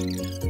Música